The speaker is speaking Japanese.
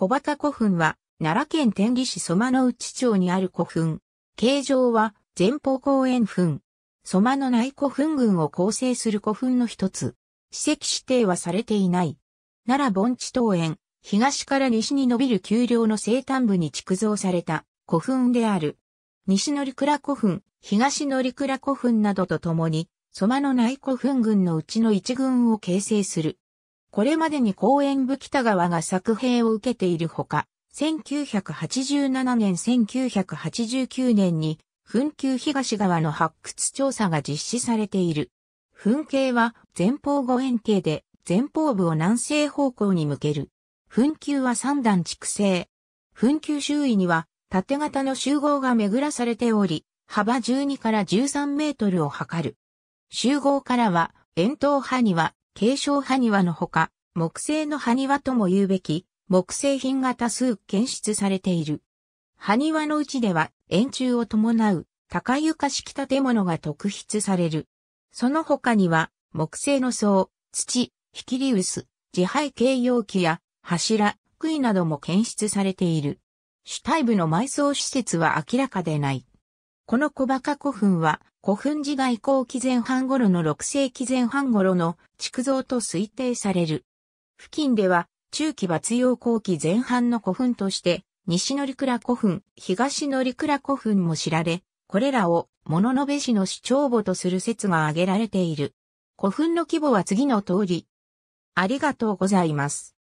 小バカ古墳は、奈良県天理市蘇間の内町にある古墳。形状は、前方後円墳。蘇間の内古墳群を構成する古墳の一つ。史跡指定はされていない。奈良盆地東園、東から西に伸びる丘陵の西端部に築造された古墳である。西乗倉古墳、東乗倉古墳などとともに、蘇間の内古墳群のうちの一群を形成する。これまでに公園部北川が作兵を受けているほか、1987年1989年に、墳丘東側の発掘調査が実施されている。墳形は前方後円形で、前方部を南西方向に向ける。墳丘は三段築成。墳丘周囲には縦型の集合が巡らされており、幅12から13メートルを測る。集合からは、円筒埴輪、継承埴輪のほか、木製の埴輪とも言うべき、木製品が多数検出されている。埴輪のうちでは円柱を伴う高床式建物が特筆される。その他には木製の層、土、ヒキリウス、自廃形容器や柱、杭なども検出されている。主体部の埋葬施設は明らかでない。この小バカ古墳は古墳時代後期前半頃の6世紀前半頃の築造と推定される。付近では中期抜用後期前半の古墳として、西乗倉古墳、東乗倉古墳も知られ、これらを物部市の主張母とする説が挙げられている。古墳の規模は次の通り。ありがとうございます。